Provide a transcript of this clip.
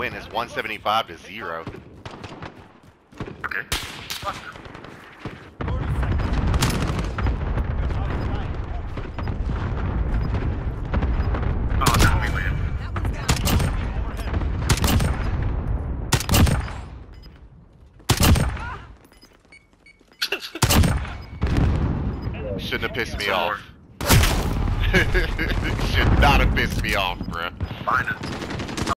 win is 175 to 0. Okay. Shouldn't have pissed me off. Should not have pissed me off, bruh. Fine.